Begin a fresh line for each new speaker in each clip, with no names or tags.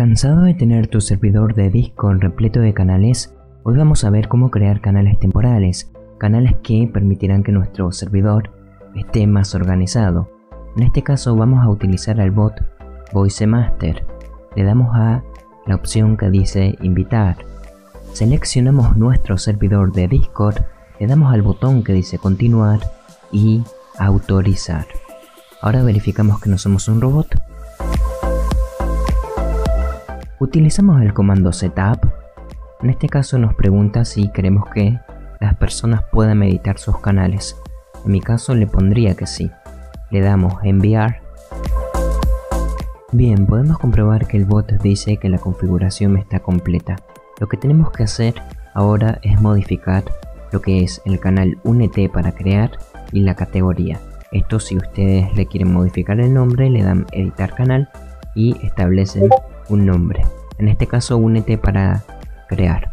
¿Cansado de tener tu servidor de Discord repleto de canales? Hoy vamos a ver cómo crear canales temporales, canales que permitirán que nuestro servidor esté más organizado. En este caso vamos a utilizar al bot VoiceMaster. Le damos a la opción que dice invitar. Seleccionamos nuestro servidor de Discord, le damos al botón que dice continuar y autorizar. Ahora verificamos que no somos un robot Utilizamos el comando setup. En este caso nos pregunta si queremos que las personas puedan editar sus canales. En mi caso le pondría que sí. Le damos enviar. Bien, podemos comprobar que el bot dice que la configuración está completa. Lo que tenemos que hacer ahora es modificar lo que es el canal Únete para crear y la categoría. Esto si ustedes le quieren modificar el nombre le dan editar canal y establecen un nombre. En este caso únete para crear.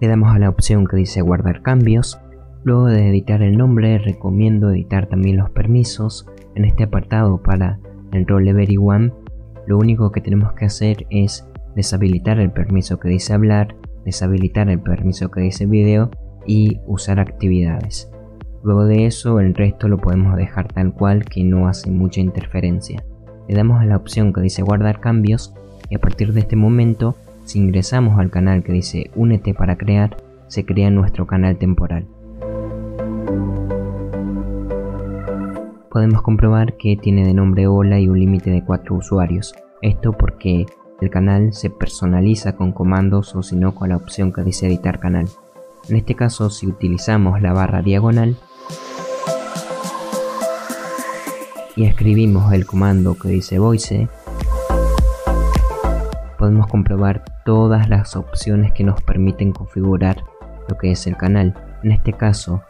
Le damos a la opción que dice guardar cambios. Luego de editar el nombre recomiendo editar también los permisos. En este apartado para el rol Everyone lo único que tenemos que hacer es deshabilitar el permiso que dice hablar, deshabilitar el permiso que dice video y usar actividades. Luego de eso el resto lo podemos dejar tal cual que no hace mucha interferencia le damos a la opción que dice guardar cambios y a partir de este momento si ingresamos al canal que dice únete para crear se crea nuestro canal temporal. Podemos comprobar que tiene de nombre hola y un límite de 4 usuarios. Esto porque el canal se personaliza con comandos o si no con la opción que dice editar canal. En este caso si utilizamos la barra diagonal y escribimos el comando que dice voice, podemos comprobar todas las opciones que nos permiten configurar lo que es el canal. En este caso,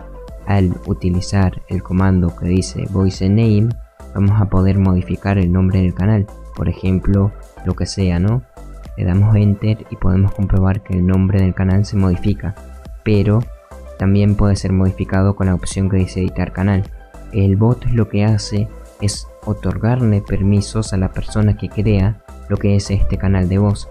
al utilizar el comando que dice voice name, vamos a poder modificar el nombre del canal. Por ejemplo, lo que sea, ¿no? Le damos enter y podemos comprobar que el nombre del canal se modifica. Pero también puede ser modificado con la opción que dice editar canal. El bot lo que hace es otorgarle permisos a la persona que crea lo que es este canal de voz.